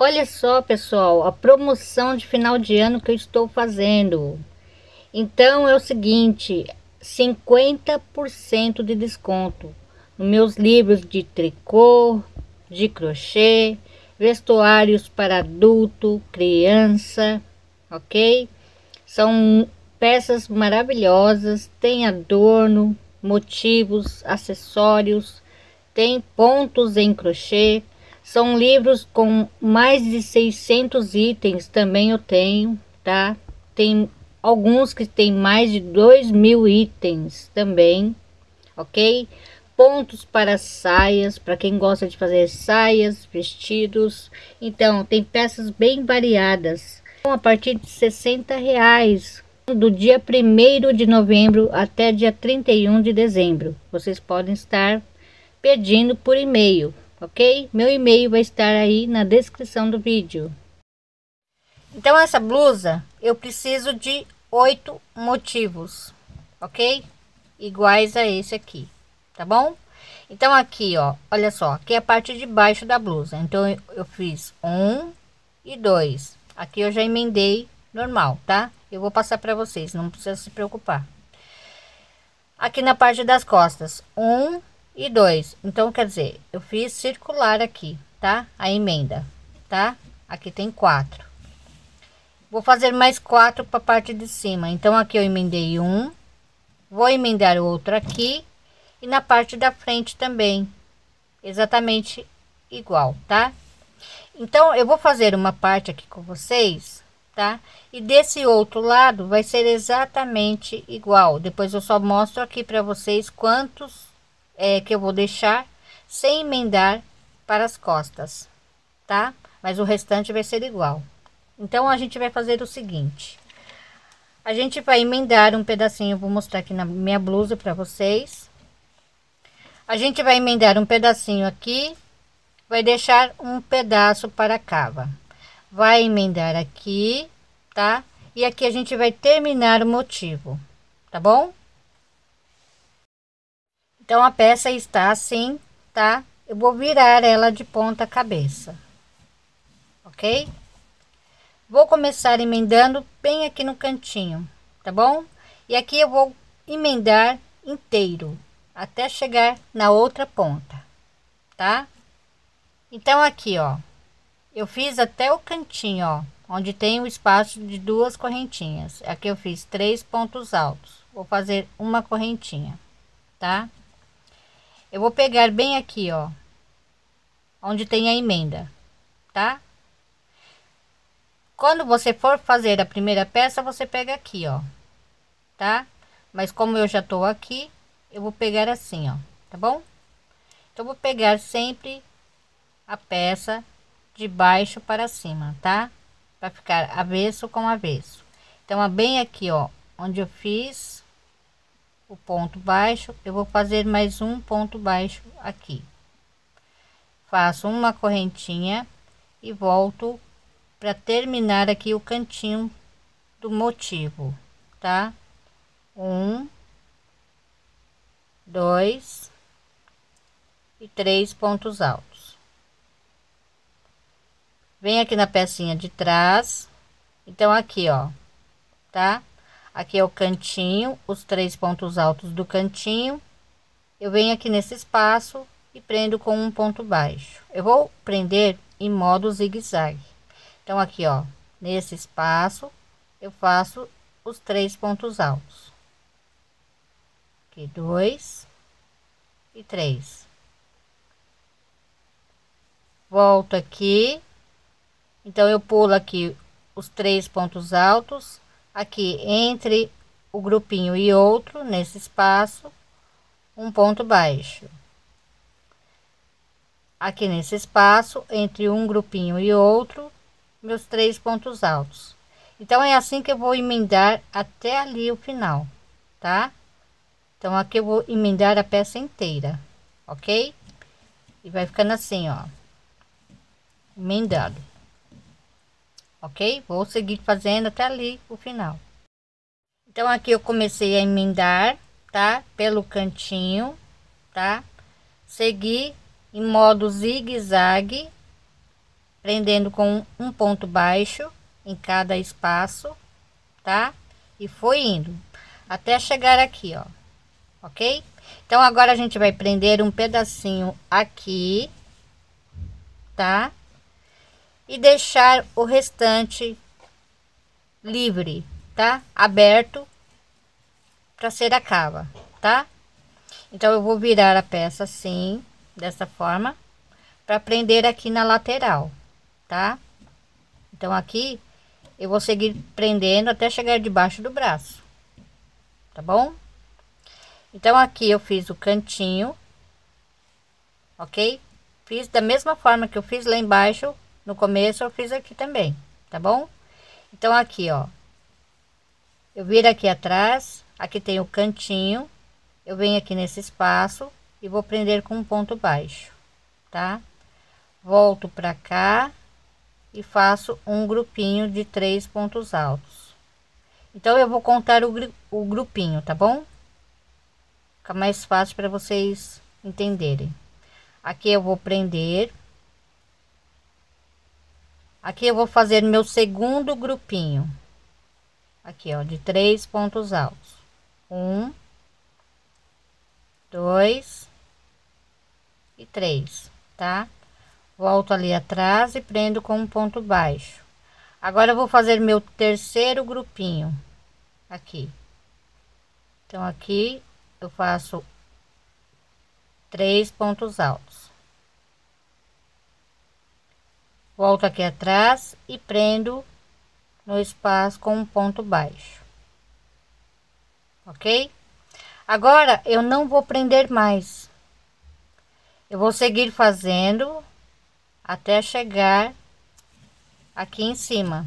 Olha só, pessoal, a promoção de final de ano que eu estou fazendo. Então é o seguinte, 50% de desconto nos meus livros de tricô, de crochê, vestuários para adulto, criança, ok? São peças maravilhosas, tem adorno, motivos, acessórios, tem pontos em crochê, são livros com mais de 600 itens, também eu tenho, tá? Tem alguns que tem mais de 2 mil itens também, ok? Pontos para saias, para quem gosta de fazer saias, vestidos. Então, tem peças bem variadas. A partir de 60 reais, do dia 1 de novembro até dia 31 de dezembro. Vocês podem estar pedindo por e-mail ok? Meu e-mail vai estar aí na descrição do vídeo. Então essa blusa eu preciso de oito motivos, ok? Iguais a esse aqui, tá bom? Então aqui, ó, olha só, aqui é a parte de baixo da blusa. Então eu, fiz um e dois. Aqui eu já emendei normal, tá? Eu vou passar para vocês, não precisa se preocupar. Aqui na parte das costas, um e dois. Então, quer dizer, eu fiz circular aqui, tá? A emenda, tá? Aqui tem quatro. Vou fazer mais quatro para a parte de cima. Então, aqui eu emendei um. Vou emendar outro aqui. E na parte da frente também. Exatamente igual, tá? Então, eu vou fazer uma parte aqui com vocês, tá? E desse outro lado vai ser exatamente igual. Depois eu só mostro aqui para vocês quantos é, que eu vou deixar sem emendar para as costas, tá? Mas o restante vai ser igual. Então, a gente vai fazer o seguinte. A gente vai emendar um pedacinho, vou mostrar aqui na minha blusa para vocês. A gente vai emendar um pedacinho aqui, vai deixar um pedaço para a cava. Vai emendar aqui, tá? E aqui a gente vai terminar o motivo, tá bom? Então a peça está assim, tá? Eu vou virar ela de ponta cabeça. OK? Vou começar emendando bem aqui no cantinho, tá bom? E aqui eu vou emendar inteiro até chegar na outra ponta, tá? Então aqui, ó, eu fiz até o cantinho, ó, onde tem o espaço de duas correntinhas. Aqui eu fiz três pontos altos. Vou fazer uma correntinha, tá? Eu vou pegar bem aqui, ó, onde tem a emenda, tá? Quando você for fazer a primeira peça, você pega aqui, ó, tá? Mas como eu já tô aqui, eu vou pegar assim, ó, tá bom? Então, vou pegar sempre a peça de baixo para cima, tá? Para ficar avesso com avesso. Então, bem aqui, ó, onde eu fiz o ponto baixo, eu vou fazer mais um ponto baixo aqui. Faço uma correntinha e volto para terminar aqui o cantinho do motivo, tá? Um, dois e três pontos altos. Vem aqui na pecinha de trás, então aqui, ó, tá? Aqui é o cantinho, os três pontos altos do cantinho. Eu venho aqui nesse espaço e prendo com um ponto baixo. Eu vou prender em modo zigue-zague. Então, aqui, ó, nesse espaço, eu faço os três pontos altos. Aqui, dois e três. Volto aqui. Então, eu pulo aqui os três pontos altos aqui entre o grupinho e outro nesse espaço um ponto baixo. Aqui nesse espaço entre um grupinho e outro meus três pontos altos. Então é assim que eu vou emendar até ali o final tá? Então aqui eu vou emendar a peça inteira ok? E vai ficando assim ó. Emendado ok? Vou seguir fazendo até ali o final. Então, aqui eu comecei a emendar, tá? Pelo cantinho, tá? Segui em modo zigue-zague, prendendo com um ponto baixo em cada espaço, tá? E foi indo até chegar aqui, ó, ok? Então agora a gente vai prender um pedacinho aqui, tá? E deixar o restante livre, tá? Aberto para ser a cava, tá? Então eu vou virar a peça assim, dessa forma, para prender aqui na lateral, tá? Então aqui eu vou seguir prendendo até chegar debaixo do braço, tá bom? Então aqui eu fiz o cantinho, ok? Fiz da mesma forma que eu fiz lá embaixo, no começo eu fiz aqui também, tá bom? Então aqui, ó, eu viro aqui atrás, aqui tem o cantinho, eu venho aqui nesse espaço e vou prender com um ponto baixo, tá? Volto para cá e faço um grupinho de três pontos altos. Então eu vou contar o, o grupinho, tá bom? Fica mais fácil para vocês entenderem. Aqui eu vou prender. Aqui eu vou fazer meu segundo grupinho. Aqui, ó, de três pontos altos. Um, dois e três, tá? volto ali atrás e prendo com um ponto baixo agora eu vou fazer meu terceiro grupinho aqui então aqui eu faço três pontos altos volto aqui atrás e prendo no espaço com um ponto baixo ok agora eu não vou prender mais eu vou seguir fazendo até chegar aqui em cima,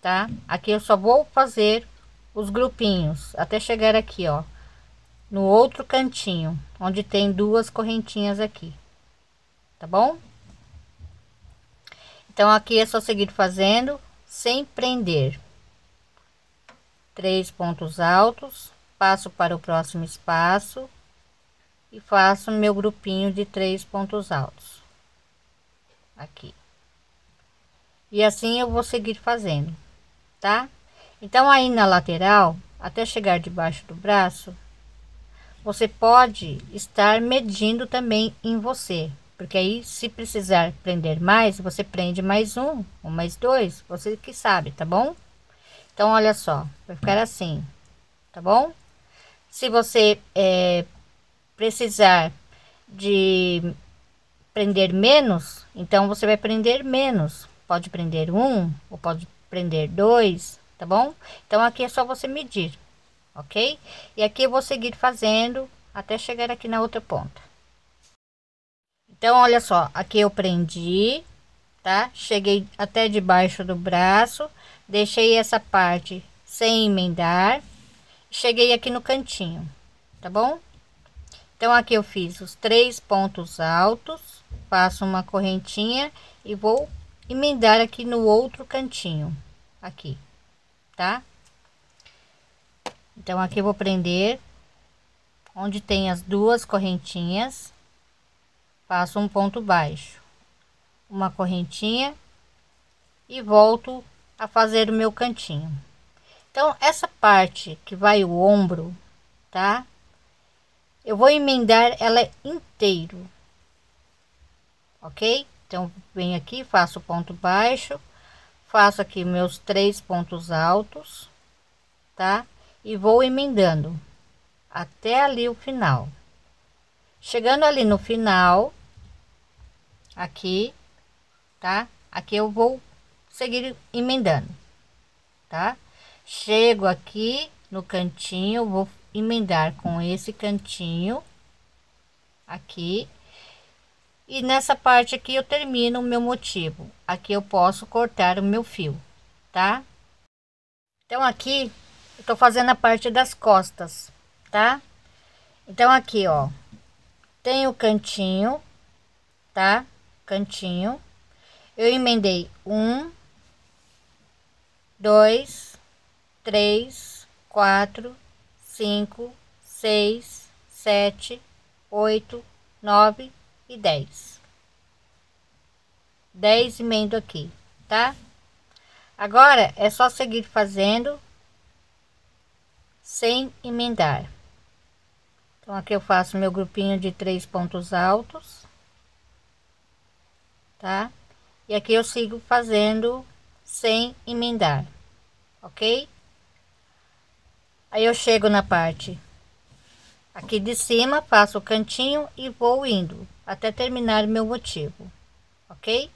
tá? Aqui eu só vou fazer os grupinhos até chegar aqui, ó, no outro cantinho, onde tem duas correntinhas aqui, tá bom? Então aqui é só seguir fazendo sem prender. Três pontos altos, passo para o próximo espaço e faço meu grupinho de três pontos altos aqui. E assim eu vou seguir fazendo, tá? Então aí na lateral, até chegar debaixo do braço, você pode estar medindo também em você, porque aí se precisar prender mais, você prende mais um ou mais dois, você que sabe, tá bom? Então olha só, vai ficar assim, tá bom? Se você é, precisar de prender menos, então você vai prender menos. Pode prender um ou pode prender dois, tá bom? Então aqui é só você medir, ok? E aqui eu vou seguir fazendo até chegar aqui na outra ponta. Então olha só, aqui eu prendi, tá? Cheguei até debaixo do braço, deixei essa parte sem emendar, cheguei aqui no cantinho, tá bom? Então aqui eu fiz os três pontos altos faço uma correntinha e vou emendar aqui no outro cantinho aqui tá então aqui eu vou prender onde tem as duas correntinhas faço um ponto baixo uma correntinha e volto a fazer o meu cantinho então essa parte que vai o ombro tá eu vou emendar ela inteiro ok? Então, venho aqui, faço ponto baixo, faço aqui meus três pontos altos, tá? E vou emendando até ali o final. Chegando ali no final, aqui, tá? Aqui eu vou seguir emendando, tá? Chego aqui no cantinho, vou emendar com esse cantinho aqui e nessa parte aqui eu termino o meu motivo. Aqui eu posso cortar o meu fio, tá? Então aqui eu tô fazendo a parte das costas, tá? Então aqui, ó, tem o cantinho, tá? Cantinho. Eu emendei um, dois, três, quatro, cinco, seis, sete, oito, nove e dez 10 emendo aqui, tá? Agora é só seguir fazendo sem emendar. Então aqui eu faço meu grupinho de três pontos altos, tá? E aqui eu sigo fazendo sem emendar, ok? Aí eu chego na parte aqui de cima, faço o cantinho e vou indo até terminar meu motivo, ok?